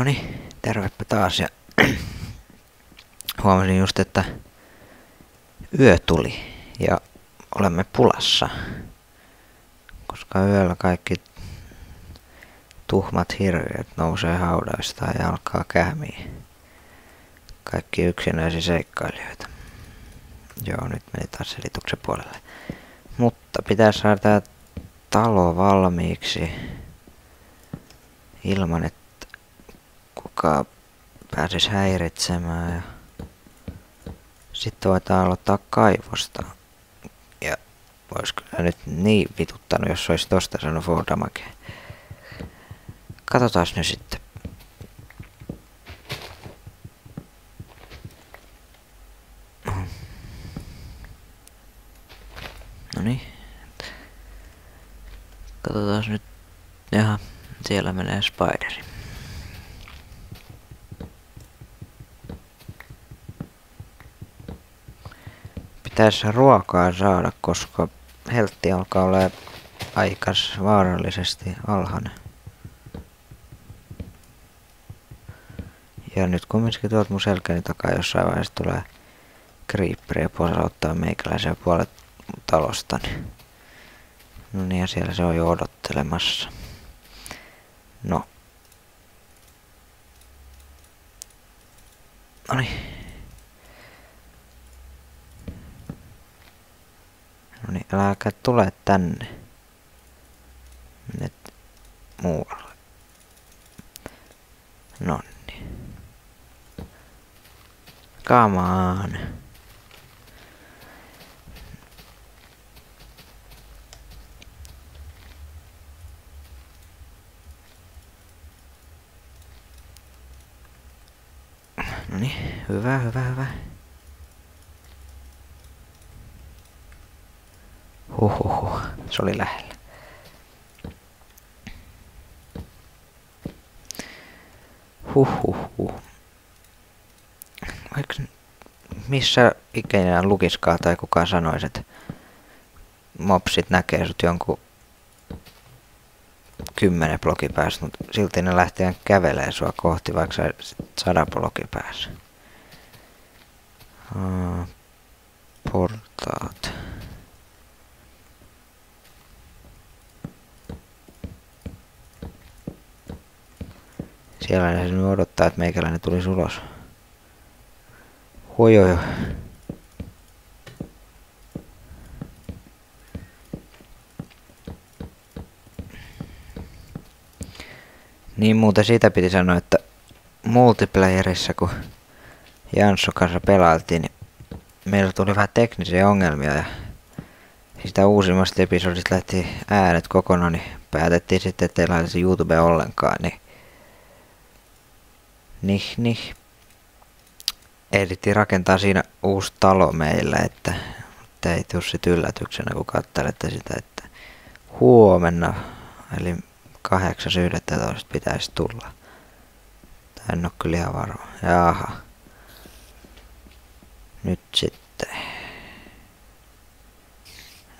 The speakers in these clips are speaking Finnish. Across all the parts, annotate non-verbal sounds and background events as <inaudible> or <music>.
No niin, tervepä taas ja <clears throat> huomasin just, että yö tuli ja olemme pulassa, koska yöllä kaikki tuhmat hirviöt nousee haudoista ja alkaa kähmiä. Kaikki yksinäisiä seikkailijoita. Joo, nyt meni taas selityksen puolelle. Mutta pitää saada tää talo valmiiksi ilman, että kuka pääsis häiritsemään. Ja sitten voidaan aloittaa kaivosta. Ja kyllä nyt niin vituttanut, jos olisi tosta sanonut Vodamake. Katsotaan nyt sitten. No niin. Katsotaan nyt. Jaha, siellä menee spideri. Pitäisi ruokaa saada, koska heltti alkaa olla aikas vaarallisesti alhainen. Ja nyt kumminkin tuolta mun selkäni takaa jossain vaiheessa tulee creeperi ja posauttaa meikäläisen puolet talostani. No niin, ja siellä se on jo odottelemassa. No. No No niin, älkää tule tänne. Menet muualle. No niin. Come on. No niin, hyvä, hyvä, hyvä. Oli lähellä. Huhhuh. Vaikka missä ikinä lukiskaa tai kukaan sanoisi, että mopsit näkee sut jonkun kymmenen blokin päässä, mutta silti ne lähtee kävelee sua kohti, vaikka sä sadan blokin päässä. Uh, portaat. Siellä ne nyt odottaa, että meikäläinen tulisi ulos. Oi oi oi. Niin muuten siitä piti sanoa, että multiplayerissa kun Jansson kanssa pelailtiin, niin meillä tuli vähän teknisiä ongelmia ja sitä uusimmasta episodista lähti äänet kokonaan, niin päätettiin sitten, että ei YouTube ollenkaan, niin Nih, nih. Ehdittiin rakentaa siinä uusi talo meillä, että ei tuu sit yllätyksenä, kun katselette sitä, että huomenna, eli 8.11. pitäisi tulla. En ole kyllä ihan varma. Jaha. Nyt sitten.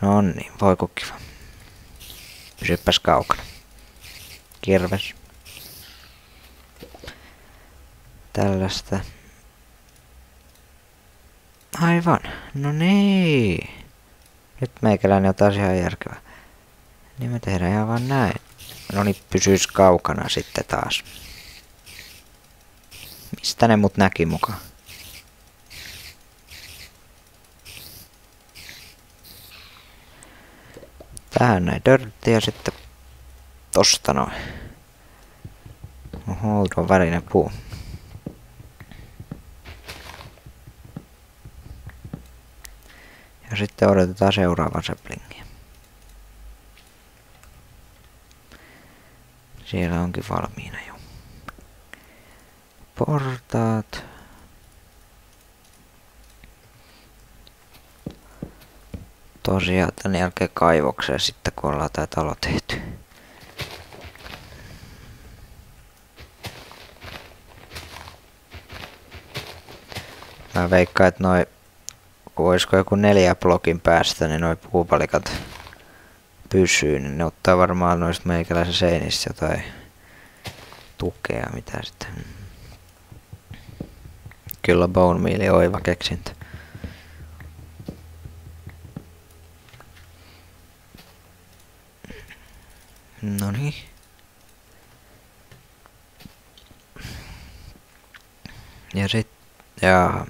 No niin, voi kiva. Pysypäs kaukana. Kirves. Tällaista. Aivan. No niin. Nyt meikäläinen on taas ihan järkevä. Niin me tehdään ihan vaan näin. No niin, pysyis kaukana sitten taas. Mistä ne mut näki mukaan? Tähän näin dörtti ja sitten tosta noin. Oho, on värinen puu. Ja sitten odotetaan seuraavan seplingiä. Siellä onkin valmiina jo. Portaat. Tosiaan tän jälkeen kaivokseen sitten kun ollaan tää talo tehty. Mä veikkaan, että noi olisiko joku neljä blokin päästä, niin noi puupalikat pysyy, niin ne ottaa varmaan noista meikäläisen seinistä tai tukea, mitä sitten. Kyllä Bone Meal oiva keksintö. No niin. Ja sit, ja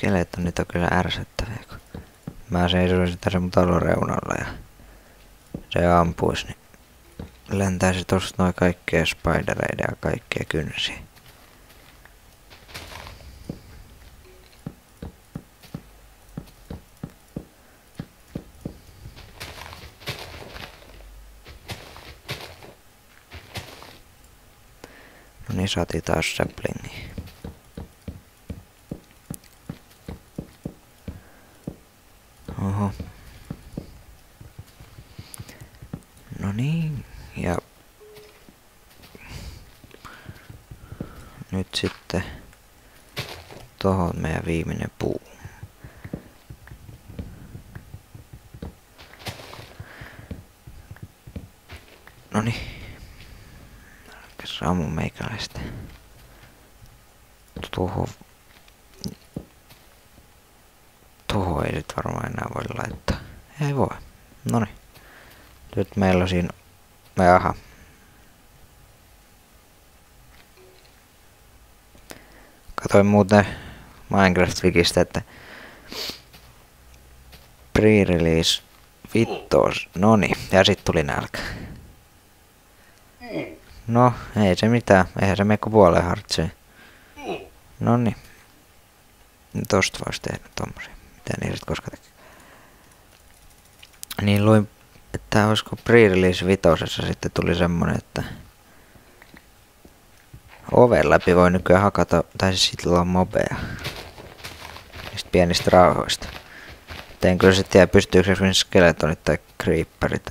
Skeletonit on kyllä ärsyttäviä, kun mä seisoisin tässä mun talon reunalla ja se ampuisi, niin lentäisi tosta noin kaikkea spidereiden ja kaikkea kynsiä. No niin, saatiin taas saplingi. No niin, ja nyt sitten tohon meidän viimeinen puu. No niin. Samu meikäläistä. Tuohon Tuohon ei nyt varmaan enää voi laittaa. Ei voi. Noni. Nyt meillä on siinä... Jaha. Katoin muuten Minecraft-wikistä, että pre-release vittos. Noni, ja sit tuli nälkä. No, ei se mitään. Eihän se mene kuin puoleen hartsiin. Noni. Tosta vois tehdä tommosia mitä sit koska teki. Niin luin, että olisiko pre-release vitosessa sitten tuli semmonen, että oven läpi voi nykyään hakata, tai siis sit on mobeja. Niistä pienistä rauhoista. En kyllä sitten tiedä, pystyykö esimerkiksi skeletonit tai creeperit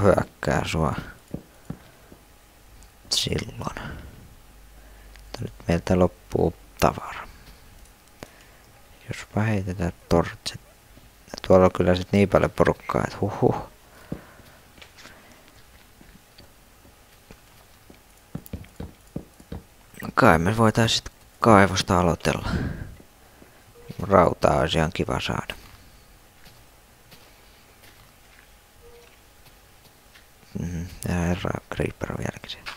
hyökkää sua silloin. Nyt meiltä loppuu tavara. Jospa heitetään tortsit. Tuolla on kyllä sit niin paljon porukkaa, että huhu. Kai me voitais sit kaivosta aloitella. Rautaa olisi ihan kiva saada. Mm, ja herra Creeper on vieläkin siellä.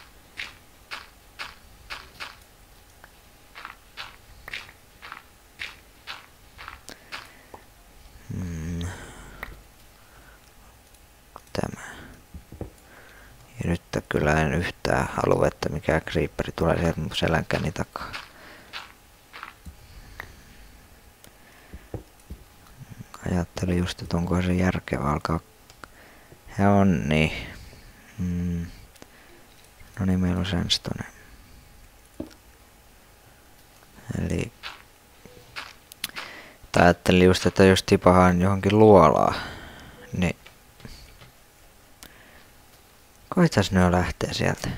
Kyllä en yhtään halua, että mikä creeperi tulee sieltä selänkäni takaa. Ajattelin just, että onko se järkevä alkaa. Ja on niin. Mm. No niin, meillä on sandstone. Eli ajattelin just, että jos tipahan johonkin luolaa, niin Koitas ne lähteä sieltä.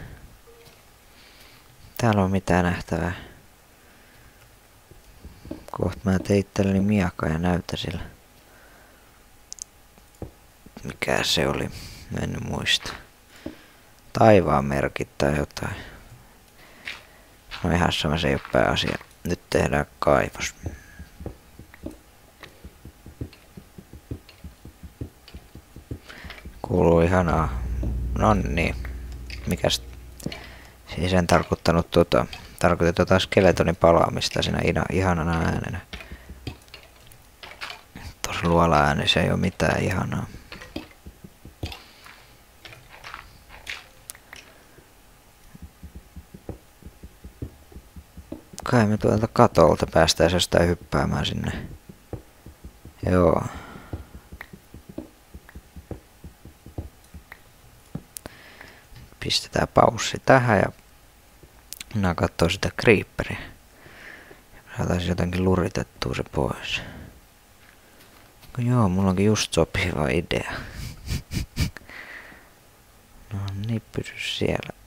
Täällä on mitään nähtävää. Kohta mä teittelen miaka ja näytä sillä. Mikä se oli? Mä en muista. Taivaan merkit tai jotain. No ihan sama se ei ole pääasia. Nyt tehdään kaivos. Kuuluu ihanaa No niin. Mikäs? Siis en tarkoittanut tota, tarkoitin tota skeletonin palaamista siinä ina, ihanana äänenä. Tuossa luola äänessä ei ole mitään ihanaa. Kai me tuolta katolta päästäisiin jostain hyppäämään sinne. Joo. Pistetään paussi tähän ja minä katsoin sitä creeperia. Saataisiin jotenkin luritettua se pois. Joo, mulla onkin just sopiva idea. <laughs> no niin, pysy siellä. <laughs>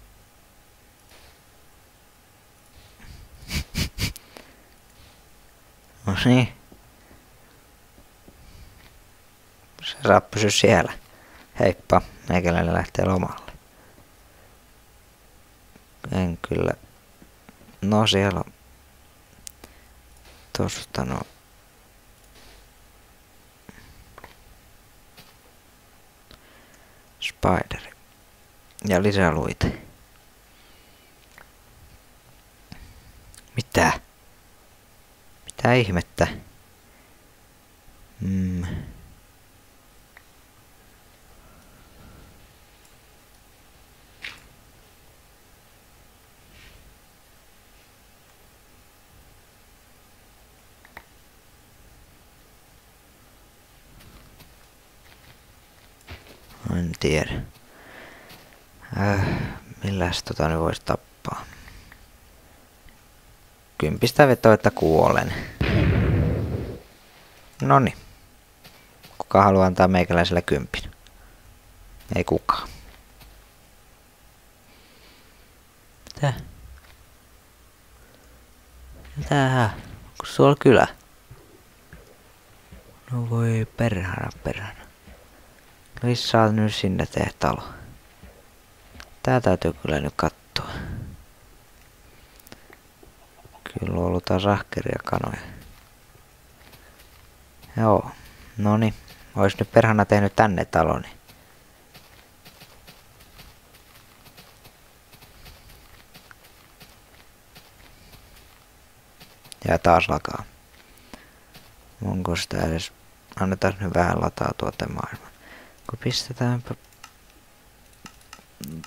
No niin. saa pysyä siellä. Heippa, meikäläinen lähtee lomalle. En kyllä. No siellä on tosta no. Spideri. Ja lisää luita. Mitä? Mitä ihmettä? Mm. En tiedä. Äh, milläs tota nyt voisi tappaa? Kympistä vetoa, että kuolen. Noni. Kuka haluaa antaa meikäläiselle kympin? Ei kukaan. Mitä? Mitä? Onko sulla kylä? No voi perhana perhana. Missä nyt sinne tehdä talo? Tää täytyy kyllä nyt katsoa. Kyllä on ollut taas ahkeria kanoja. Joo, no niin. Ois nyt perhana tehnyt tänne taloni. Ja taas lakaa. Onko sitä edes... Annetaan nyt vähän lataa tuota maailmaa. Kun pistetäänpä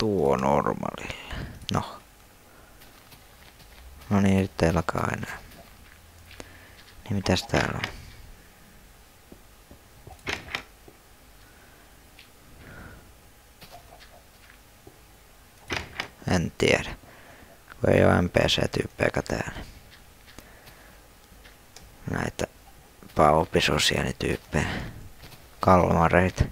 tuo normaalille. No. No niin, nyt ei lakaa enää. Niin mitäs täällä on? En tiedä. Kun ei ole NPC-tyyppejä täällä. Näitä paupisosiaanityyppejä. Kalmareita.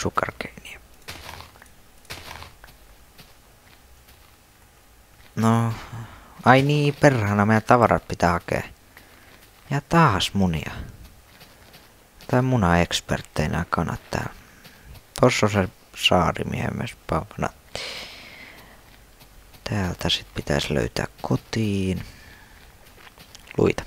Sugarcane. No, ai niin, perhana meidän tavarat pitää hakea. Ja taas munia. Tai kanat täällä. Tossa on se saarimiehen myös pavnatti. Täältä sit pitäisi löytää kotiin. Luita.